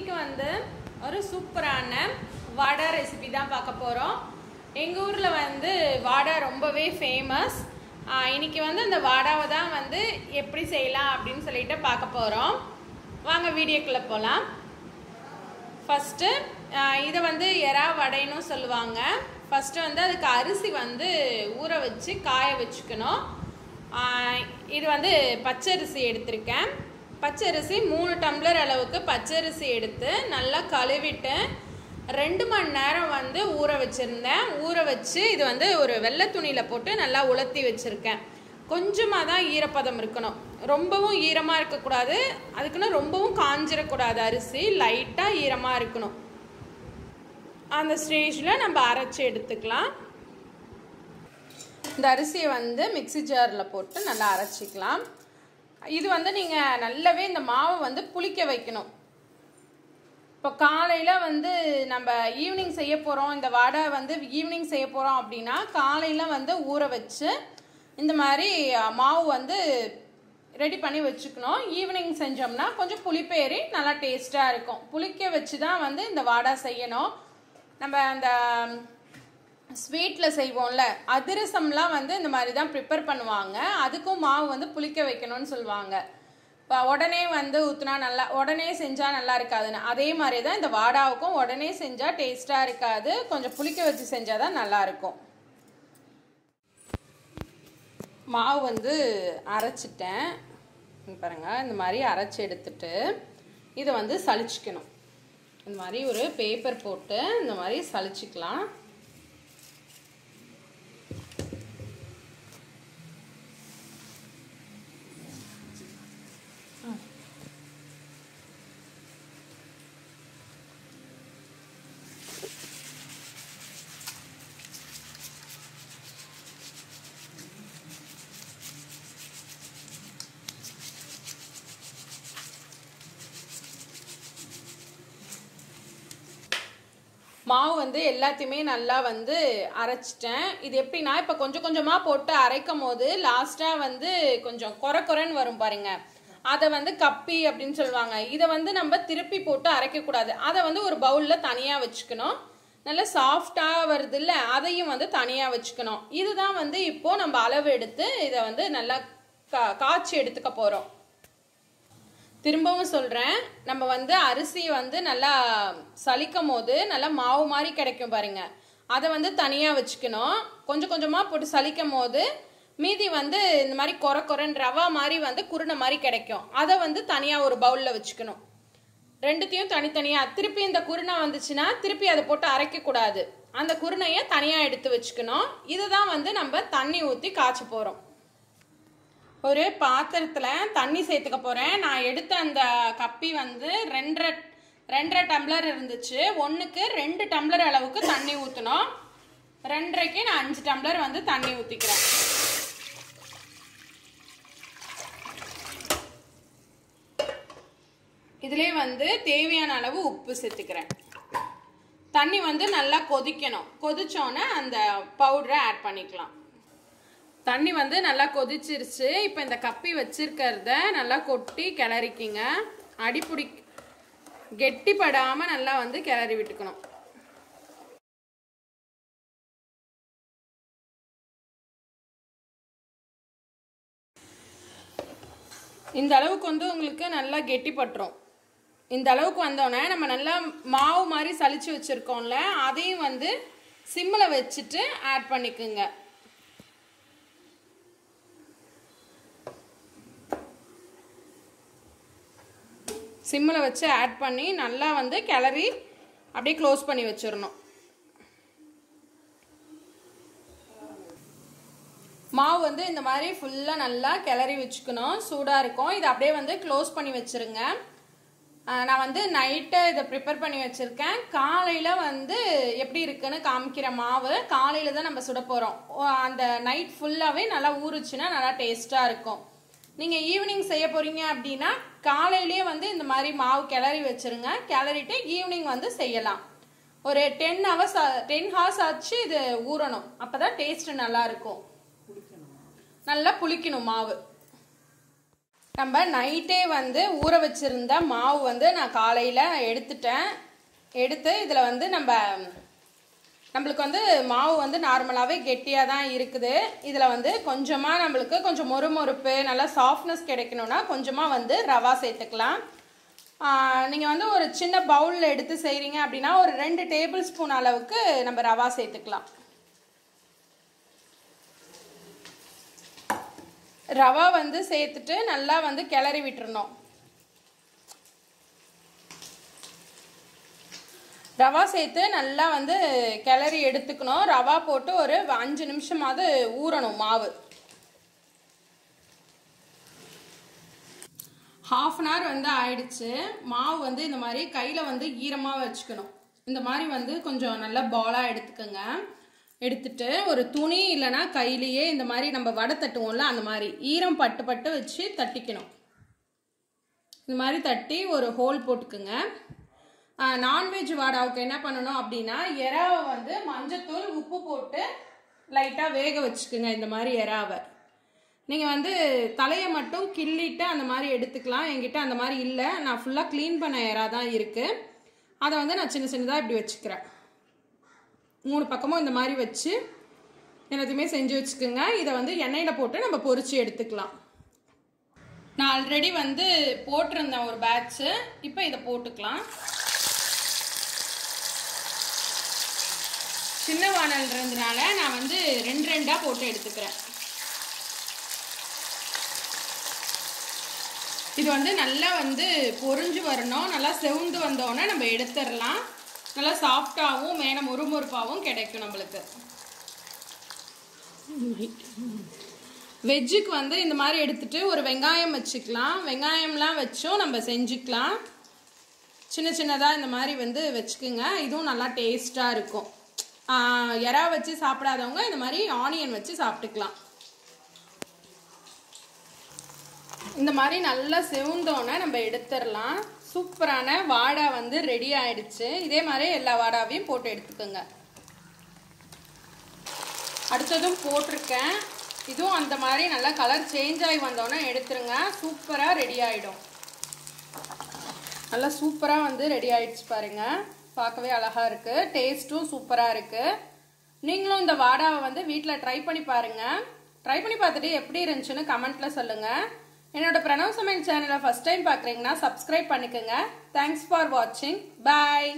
இன்னைக்கு வந்து ஒரு சூப்பரான வடை ரெசிபி தான் பார்க்க போகிறோம் எங்கள் ஊரில் வந்து வடை ரொம்பவே ஃபேமஸ் இன்னைக்கு வந்து அந்த வடாவை தான் வந்து எப்படி செய்யலாம் அப்படின்னு சொல்லிட்டு பார்க்க போகிறோம் வாங்க வீடியோக்குள்ளே போகலாம் ஃபஸ்ட்டு இதை வந்து எறா வடைன்னு சொல்லுவாங்க. ஃபஸ்ட்டு வந்து அதுக்கு அரிசி வந்து ஊற வச்சு காய வச்சுக்கணும். இது வந்து பச்சரிசி எடுத்திருக்கேன். பச்சரிசி மூணு டம்ளர் அளவுக்கு பச்சரிசி எடுத்து நல்லா கழுவிட்டு ரெண்டு மணி நேரம் வந்து ஊற வச்சுருந்தேன். ஊற வச்சு இது வந்து ஒரு வெள்ளை துணியில் போட்டு நல்லா உலர்த்தி வச்சுருக்கேன். கொஞ்சமாக தான் ஈரப்பதம் இருக்கணும். ரொம்பவும் ஈரமாக இருக்கக்கூடாது. அதுக்குன்னு ரொம்பவும் காஞ்சிடக்கூடாது அரிசி. லைட்டாக ஈரமாக இருக்கணும். அந்த ஸ்டேஜில் நம்ம அரைச்சி எடுத்துக்கலாம். இந்த அரிசியை வந்து மிக்ஸி ஜாரில் போட்டு நல்லா அரைச்சிக்கலாம். இது வந்து நீங்கள் நல்லாவே இந்த மாவை வந்து புளிக்க வைக்கணும். இப்போ காலையில் வந்து நம்ம ஈவினிங் செய்ய போகிறோம் இந்த வடை வந்து ஈவினிங் செய்ய போகிறோம் அப்படின்னா காலையில் வந்து ஊற வச்சு இந்த மாதிரி மாவு வந்து ரெடி பண்ணி வச்சுக்கணும். ஈவினிங் செஞ்சோம்னா கொஞ்சம் புளிப்பேறி நல்லா டேஸ்ட்டாக இருக்கும். புளிக்க வச்சு தான் வந்து இந்த வாடா செய்யணும். நம்ம அந்த ஸ்வீட்டில் செய்வோம்ல அதிரசம்லாம் வந்து இந்த மாதிரி தான் ப்ரிப்பேர் பண்ணுவாங்க. அதுக்கும் மாவு வந்து புளிக்க வைக்கணும்னு சொல்லுவாங்க. இப்போ உடனே வந்து ஊற்றுனா நல்லா உடனே செஞ்சால் நல்லா இருக்காதுன்னு. அதே மாதிரி தான் இந்த வாடாவுக்கும் உடனே செஞ்சால் டேஸ்ட்டாக இருக்காது. கொஞ்சம் புளிக்க வச்சு செஞ்சால் தான் நல்லாயிருக்கும் மாவு வந்து அரைச்சிட்டேன். பாருங்கள் பாருங்க இந்த மாதிரி அரைச்சி எடுத்துட்டு இதை வந்து சளிச்சிக்கணும். இந்த மாதிரி ஒரு பேப்பர் போட்டு இந்த மாதிரி சளிச்சிக்கலாம். மாவு வந்து எல்லாத்தையுமே நல்லா வந்து அரைச்சிட்டேன். இது எப்படின்னா இப்போ கொஞ்சம் கொஞ்சமாக போட்டு அரைக்கும் போது லாஸ்ட்டாக வந்து கொஞ்சம் குறை குறைன்னு வரும் பாருங்க. அதை வந்து கப்பி அப்படின்னு சொல்லுவாங்க. இதை வந்து நம்ம திருப்பி போட்டு அரைக்கக்கூடாது அதை வந்து ஒரு பவுலில் தனியாக வச்சுக்கணும். நல்லா சாஃப்டாக வருது இல்லை அதையும் வந்து தனியாக வச்சுக்கணும். இதுதான் வந்து இப்போது நம்ம அளவு எடுத்து இதை வந்து நல்லா கா காய்ச்சி எடுத்துக்க போகிறோம் திரும்பவும் சொல்கிறேன் நம்ம வந்து அரிசி வந்து நல்லா சலிக்கும் போது நல்லா மாவு மாதிரி கிடைக்கும் பாருங்க. அதை வந்து தனியாக வச்சுக்கணும். கொஞ்சம் கொஞ்சமாக போட்டு சலிக்கும் போது மீதி வந்து இந்த மாதிரி கொர கொரன்னு ரவா மாதிரி வந்து குருணை மாதிரி கிடைக்கும். அதை வந்து தனியாக ஒரு பவுலில் வச்சுக்கணும். ரெண்டுத்தையும் தனித்தனியாக திருப்பி இந்த குருணை வந்துச்சுன்னா திருப்பி அதை போட்டு அரைக்கக்கூடாது. அந்த குருணையை தனியாக எடுத்து வச்சுக்கணும். இதுதான் வந்து நம்ம தண்ணி ஊற்றி காய்ச்ச போகிறோம் ஒரு பாத்திரத்தில் தண்ணி சேர்த்துக்க போகிறேன் நான் எடுத்த அந்த கப்பி வந்து ரெண்டரை ரெண்டரை டம்ளர் இருந்துச்சு. ஒன்றுக்கு ரெண்டு டம்ளர் அளவுக்கு தண்ணி ஊற்றணும் ரெண்டரைக்கு நான் அஞ்சு டம்ளர் வந்து தண்ணி ஊற்றிக்கிறேன் இதுலேயே வந்து தேவையான அளவு உப்பு சேர்த்துக்கிறேன். தண்ணி வந்து நல்லா கொதிக்கணும். கொதிச்சோன்னே அந்த பவுடரை ஆட் பண்ணிக்கலாம். தண்ணி வந்து நல்லா கொதிச்சிருச்சு. இப்போ இந்த கப்பி வச்சிருக்கிறத நல்லா கொட்டி கிளறிக்கிங்க. அடிப்பிடி கெட்டிப்படாமல் நல்லா வந்து கிளறி விட்டுக்கணும். இந்த அளவுக்கு வந்து உங்களுக்கு நல்லா கெட்டிப்பட்டுரும். இந்த அளவுக்கு வந்தோடனே நம்ம நல்லா மாவு மாதிரி சளிச்சு வச்சுருக்கோம்ல அதையும் வந்து சிம்மில் வச்சுட்டு ஆட் பண்ணிக்குங்க. சிம்மில் வச்சு ஆட் பண்ணி நல்லா வந்து கிளறி அப்படியே க்ளோஸ் பண்ணி வச்சிடணும். மாவு வந்து இந்த மாதிரி ஃபுல்லாக நல்லா கிளறி வச்சுக்கணும். சூடாக இருக்கும். இதை அப்படியே வந்து க்ளோஸ் பண்ணி வச்சுருங்க. நான் வந்து நைட்டு இதை ப்ரிப்பேர் பண்ணி வச்சுருக்கேன். காலையில் வந்து எப்படி இருக்குன்னு காமிக்கிற மாவு காலையில் தான் நம்ம சுட போகிறோம் அந்த நைட் ஃபுல்லாகவே நல்லா ஊறுச்சுன்னா நல்லா டேஸ்ட்டாக இருக்கும். நீங்கள் ஈவினிங் செய்ய போகிறீங்க அப்படின்னா காலையிலேயே வந்து இந்த மாதிரி மாவு கிளறி வச்சுருங்க. கிளறிட்டு ஈவினிங் வந்து செய்யலாம். ஒரு டென் ஹவர்ஸ் டென் ஹவர்ஸ் ஆச்சு இது ஊறணும். அப்போ தான் டேஸ்ட்டு நல்லா இருக்கும். நல்லா புளிக்கணும் மாவு. நம்ம நைட்டே வந்து ஊற வச்சுருந்த மாவு வந்து நான் காலையில் எடுத்துட்டேன். எடுத்து இதில் வந்து நம்ம நம்மளுக்கு வந்து மாவு வந்து நார்மலாகவே கெட்டியாக தான் இருக்குது. இதில் வந்து கொஞ்சமாக நம்மளுக்கு கொஞ்சம் மொறுமொறுப்பு நல்லா சாஃப்ட்னஸ் கிடைக்கணும்னா கொஞ்சமாக வந்து ரவா சேர்த்துக்கலாம். நீங்கள் வந்து ஒரு சின்ன பவுலில் எடுத்து செய்கிறீங்க அப்படின்னா ஒரு ரெண்டு டேபிள் ஸ்பூன் அளவுக்கு நம்ம ரவா சேர்த்துக்கலாம். ரவா வந்து சேர்த்துட்டு நல்லா வந்து கிளறி விட்டுருணும் ரவா சேர்த்து நல்லா வந்து கிளறி எடுத்துக்கணும். ரவா போட்டு ஒரு அஞ்சு நிமிஷமாவது ஊறணும் மாவு. ஹாஃப் அன் ஹவர் வந்து ஆயிடுச்சு. மாவு வந்து இந்த மாதிரி கையில் வந்து ஈரமாக வச்சுக்கணும். இந்த மாதிரி வந்து கொஞ்சம் நல்லா பாலாக எடுத்துக்கோங்க. எடுத்துட்டு ஒரு துணி இல்லைன்னா கையிலேயே இந்த மாதிரி நம்ம வடை தட்டுவோம்ல அந்த மாதிரி ஈரம் பட்டு பட்டு வச்சு தட்டிக்கணும். இந்த மாதிரி தட்டி ஒரு ஹோல் போட்டுக்குங்க. நான்வெஜ் வாடாவுக்கு என்ன பண்ணணும் அப்படின்னா எறாவை வந்து மஞ்சத்தூள் உப்பு போட்டு லைட்டாக வேக வச்சுக்குங்க இந்த மாதிரி எறாவை நீங்கள் வந்து தலையை மட்டும் கிள்ளிட்டு அந்த மாதிரி எடுத்துக்கலாம். என்கிட்ட அந்த மாதிரி இல்லை. நான் ஃபுல்லாக க்ளீன் பண்ண எறா தான் இருக்குது அதை வந்து நான் சின்ன சின்னதாக இப்படி வச்சுக்கிறேன். மூணு பக்கமும் இந்த மாதிரி வச்சு எல்லாத்தையுமே செஞ்சு வச்சுக்கோங்க. இதை வந்து எண்ணெயில் போட்டு நம்ம பொறிச்சு எடுத்துக்கலாம். நான் ஆல்ரெடி வந்து போட்டிருந்தேன் ஒரு பேட்ச்சு இப்போ இதை போட்டுக்கலாம். சின்ன வானல்ன்றதுனால நான் வந்து ரெண்டு ரெண்டாக போட்டு எடுத்துக்கிறேன். இது வந்து நல்லா வந்து பொறிஞ்சு வரணும். நல்லா செவுந்து வந்தோடனே நம்ம எடுத்துடலாம். நல்லா சாஃப்டாகவும் மேலே முறுமுறுப்பாகவும் கிடைக்கும் நம்மளுக்கு. வெஜ்ஜுக்கு வந்து இந்த மாதிரி எடுத்துட்டு ஒரு வெங்காயம் வச்சுக்கலாம். வெங்காயம்லாம் வச்சும் நம்ம செஞ்சுக்கலாம். சின்ன சின்னதாக இந்த மாதிரி வந்து வச்சுக்குங்க. இதுவும் நல்லா டேஸ்ட்டாக இருக்கும். எறா வச்சு சாப்பிடாதவங்க இந்த மாதிரி ஆனியன் வச்சு சாப்பிட்டுக்கலாம். இந்த மாதிரி நல்லா செவுந்தோன்னே நம்ம எடுத்துடலாம். சூப்பரான வாடா வந்து ரெடி ஆயிடுச்சு. இதே மாதிரி எல்லா வாடாவையும் போட்டு எடுத்துக்கோங்க. அடுத்ததும் போட்டிருக்கேன். இதுவும் அந்த மாதிரி நல்லா கலர் சேஞ்ச் ஆகி வந்தோன்னே எடுத்துருங்க. சூப்பராக ரெடி ஆகிடும் நல்லா சூப்பராக வந்து ரெடி ஆயிடுச்சு பாருங்கள் பார்க்கவே அழகாக இருக்குது டேஸ்ட்டும் சூப்பராக இருக்குது நீங்களும் இந்த வாடாவை வந்து வீட்டில் ட்ரை பண்ணி பாருங்கள் ட்ரை பண்ணி பார்த்துட்டு எப்படி இருந்துச்சுன்னு கமெண்ட்டில் சொல்லுங்கள் என்னோட பிரணவ் சமையல் சேனலை ஃபஸ்ட் டைம் பார்க்குறீங்கன்னா சப்ஸ்கிரைப் பண்ணிக்கோங்க. தேங்க்ஸ் ஃபார் வாட்சிங் பாய்